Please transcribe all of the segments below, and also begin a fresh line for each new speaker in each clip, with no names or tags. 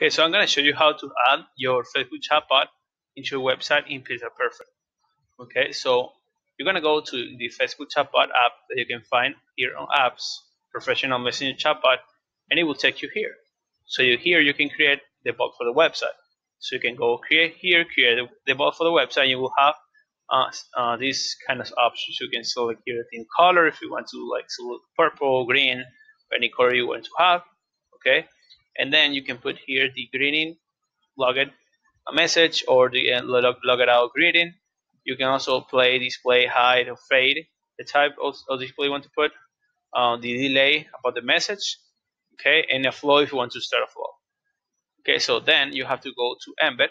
Okay, so I'm going to show you how to add your Facebook chatbot into your website in Pixel Perfect. Okay, so you're going to go to the Facebook chatbot app that you can find here on apps, professional messenger chatbot, and it will take you here. So you, here you can create the bot for the website. So you can go create here, create the, bot for the website. You will have uh, uh, these kind of options. You can select here the color if you want to like select purple, green, any color you want to have. Okay, and then you can put here the greeting logged a message or the uh, log, logged out greeting. You can also play display hide or fade the type of, of display you want to put uh, the delay about the message okay and a flow if you want to start a flow. Okay so then you have to go to embed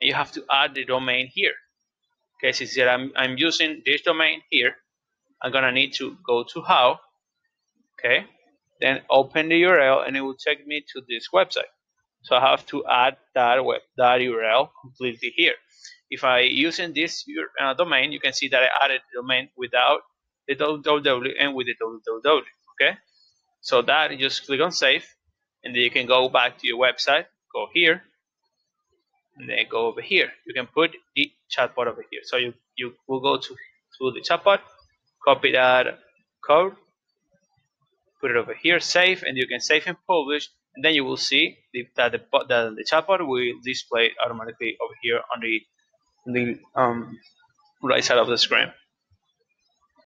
and you have to add the domain here. Okay since I'm, I'm using this domain here I'm gonna need to go to how okay then open the URL and it will take me to this website. So I have to add that web that URL completely here. If I using this uh, domain, you can see that I added the domain without the www and with the www. Okay, so that just click on save, and then you can go back to your website. Go here, and then go over here. You can put the chatbot over here. So you you will go to to the chatbot, copy that code, put it over here, save, and you can save and publish, and then you will see that the, the, the chatbot will display automatically over here on the, the um, right side of the screen.